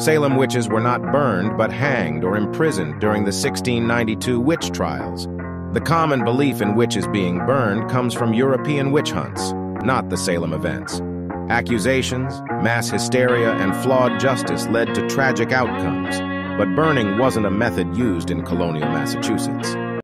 Salem witches were not burned but hanged or imprisoned during the 1692 witch trials. The common belief in witches being burned comes from European witch hunts, not the Salem events. Accusations, mass hysteria, and flawed justice led to tragic outcomes, but burning wasn't a method used in colonial Massachusetts.